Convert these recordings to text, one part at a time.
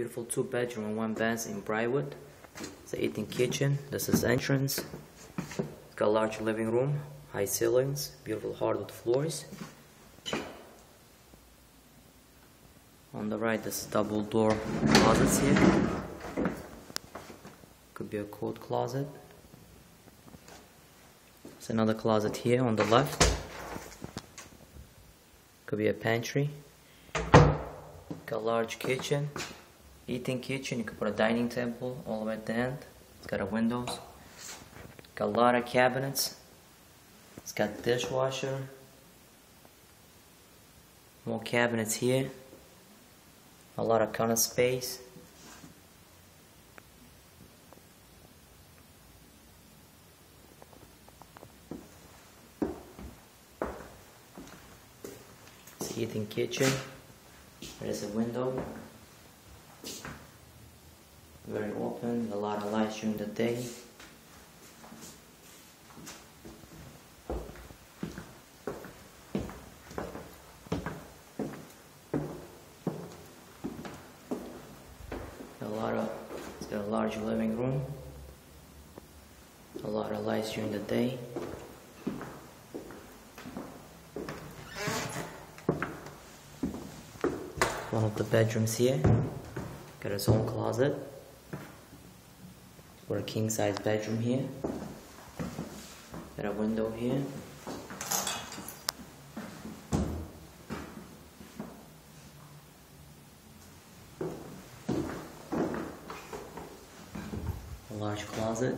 Beautiful two bedroom and one bath in Briarwood. It's an eating kitchen. This is entrance. It's got a large living room, high ceilings, beautiful hardwood floors. On the right, this double door closets here. Could be a coat closet. There's another closet here on the left. Could be a pantry. Got a large kitchen, eating kitchen. You could put a dining table all the way at the end. It's got a windows. Got a lot of cabinets. It's got dishwasher. More cabinets here. A lot of counter space. It's a eating kitchen. There's a window. Very open, a lot of lights during the day. A lot of, it's got a large living room. A lot of lights during the day. One of the bedrooms here. Got own closet. For a king size bedroom here. Got a window here. A large closet.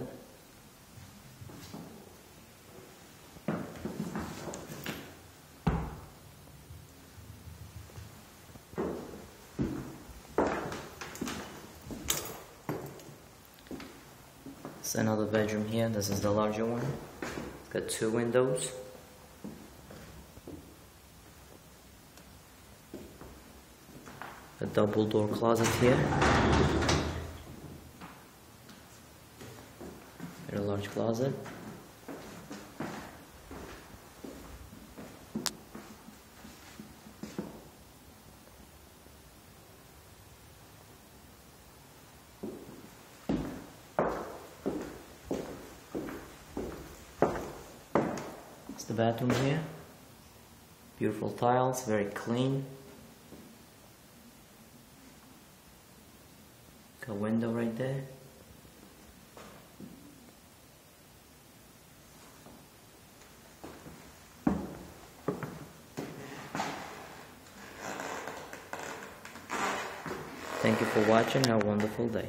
Another bedroom here. This is the larger one. It's got two windows. A double door closet here. A large closet. The bathroom here. Beautiful tiles, very clean. Got a window right there. Thank you for watching. Have a wonderful day.